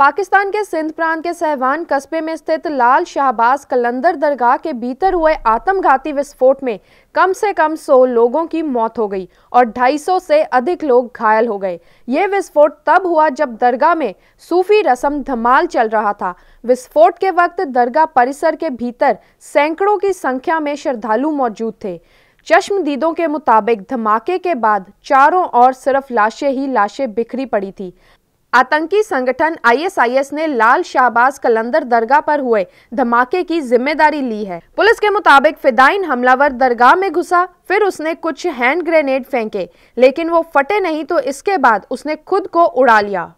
पाकिस्तान के सिंध प्रांत के सहवान कस्बे में स्थित लाल शाहबाज कलंदर दरगाह के भीतर हुए आत्मघाती विस्फोट में कम से कम 100 लोगों की मौत हो गई और 250 से अधिक लोग घायल हो गए। ये विस्फोट तब हुआ जब दरगाह में सूफी रस्म धमाल चल रहा था। विस्फोट के वक्त दरगाह परिसर के भीतर सैकड़ों की संख्या में श्रद्धालु मौजूद थे। चश्मदीदों के मुताबिक धमाके के बाद चारों ओर सिर्फ़ लाशें ही लाशें बिखरी पड़ी थी। आतंकी संगठन आईएसआईएस ने लाल शाहबाज कलंदर दरगाह पर हुए धमाके की ज़िम्मेदारी ली है। पुलिस के मुताबिक फिदाइन हमलावर दरगाह में घुसा, फिर उसने कुछ हैंड ग्रेनेड फेंके, लेकिन वो फटे नहीं तो इसके बाद उसने खुद को उड़ा लिया।